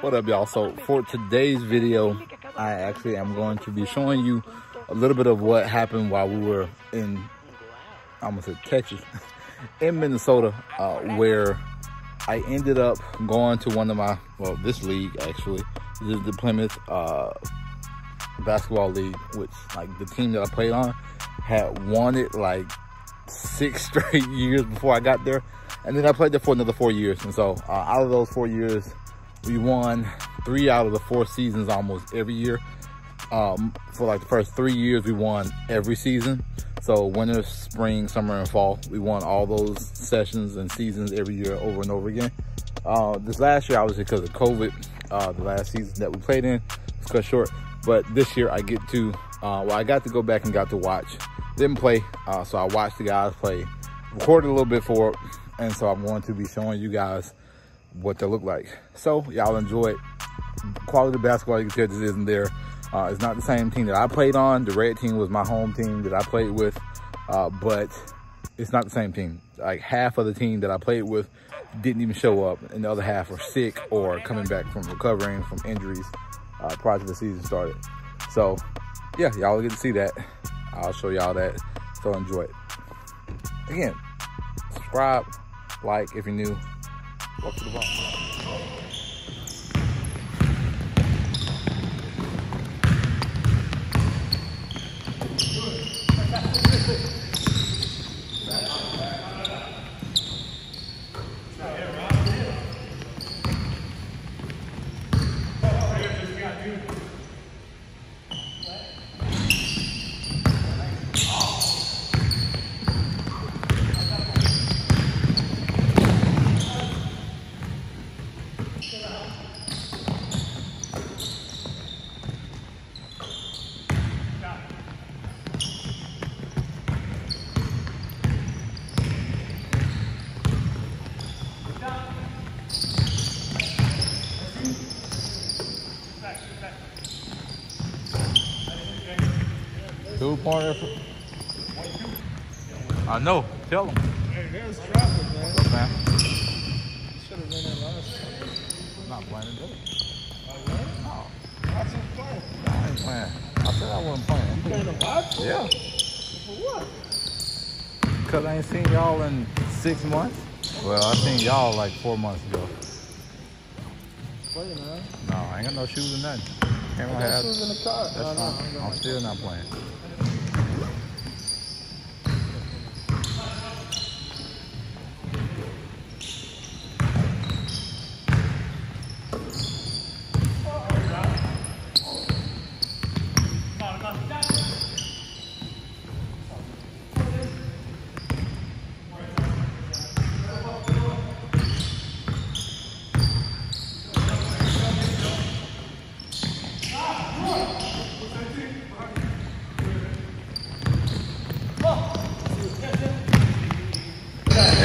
What up, y'all? So for today's video, I actually am going to be showing you a little bit of what happened while we were in i'm gonna say texas in Minnesota, uh, where I ended up going to one of my, well, this league actually, this is the Plymouth uh, Basketball League, which like the team that I played on had won it like six straight years before I got there. And then I played there for another four years. And so uh, out of those four years, we won three out of the four seasons almost every year. Um, for like the first three years, we won every season. So winter, spring, summer, and fall, we won all those sessions and seasons every year over and over again. Uh, this last year, obviously because of COVID, uh, the last season that we played in was cut short. But this year I get to, uh, well, I got to go back and got to watch. Didn't play, uh, so I watched the guys play, recorded a little bit for it, and so I'm going to be showing you guys what they look like. So y'all enjoy it. Quality basketball, you can tell this isn't there. Uh, it's not the same team that I played on. The red team was my home team that I played with, uh, but it's not the same team. Like half of the team that I played with didn't even show up, and the other half were sick or coming back from recovering from injuries uh, prior to the season started. So yeah, y'all get to see that. I'll show y'all that. So enjoy it. Again, subscribe, like if you're new. Welcome to the ball. Two point effort. I know. Tell them. Hey, there's traffic, man. What's man? Should have been in last time. I'm not playing today. Oh, what? No, How's it playing? I ain't playing. I said I wasn't playing. Playing the what? Yeah. For what? Cause I ain't seen y'all in six months. Well, I seen y'all like four months ago. Playing, man. No, I ain't got no shoes or nothing. Can't I have. got shoes in the car. That's no, no, fine. I'm I'm still not playing.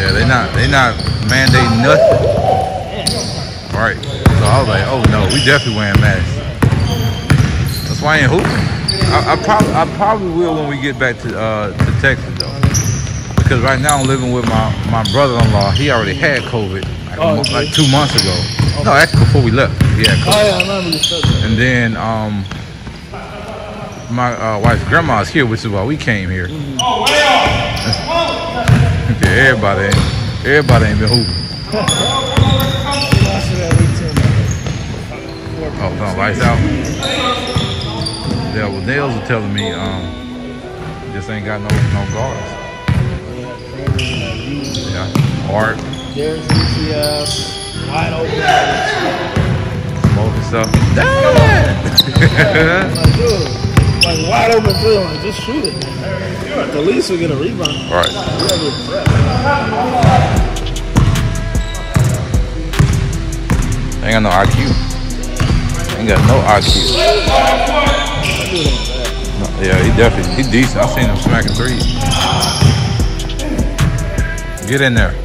Yeah, they not they not mandating nothing. Right. So I was like, oh no, we definitely wearing masks. That's why I ain't hooping. I, I probably I probably will when we get back to uh to Texas though. Because right now I'm living with my, my brother-in-law. He already had COVID like, Oh, okay. like two months ago. No, actually before we left, he had Oh, yeah, I remember you said that. And then um, my uh, wife's grandma's here, which is why we came here. Yeah, everybody, ain't, everybody ain't been hooping. You lost it at 18, man. Oh, the lights out. Yeah, well, Nails are telling me um, just ain't got no no guards. Yeah, Art, There's UCF. Wide open. smoking stuff. Damn! Dude. Wide open field. Like, just shoot it, man. The least will get a rebound. All right. Prep. Ain't got no IQ. Ain't got no IQ. No, yeah, he definitely, he decent. I seen him smacking threes. Get in there.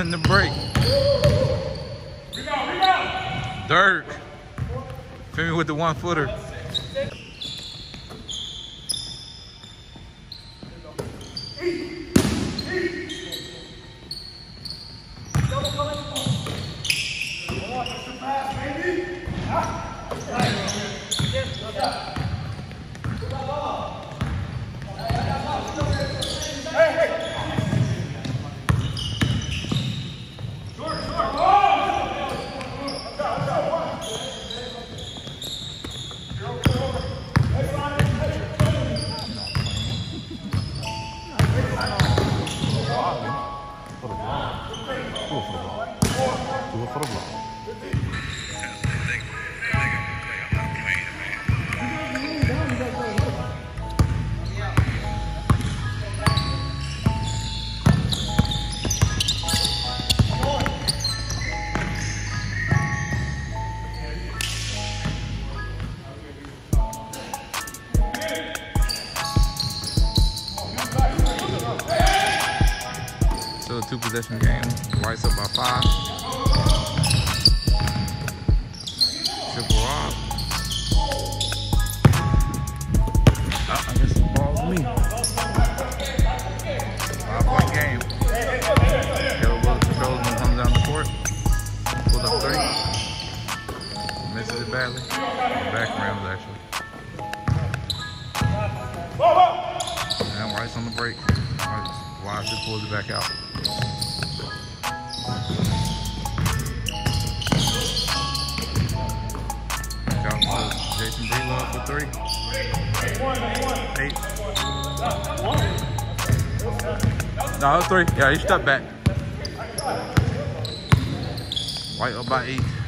Running the break. Dirk. Feel me with the one footer. Still a Jason Breedlove for three. Eight. No, three. Yeah, you step back. White up by eight.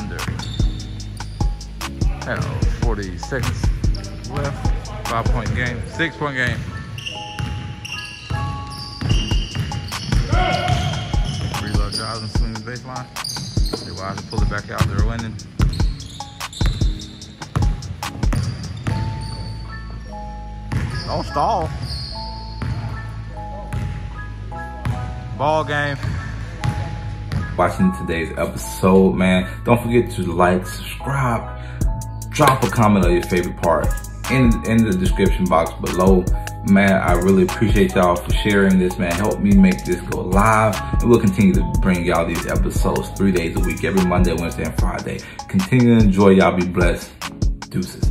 Under. Hell, 40 seconds left. Five point game. Six point game. Reload drives and swings the baseline. They wise to pull it back out. They're winning. Don't stall. Ball game. Watching today's episode, man. Don't forget to like, subscribe, drop a comment on your favorite part in in the description box below. Man, I really appreciate y'all for sharing this, man. Help me make this go live. And we'll continue to bring y'all these episodes three days a week, every Monday, Wednesday, and Friday. Continue to enjoy. Y'all be blessed. Deuces.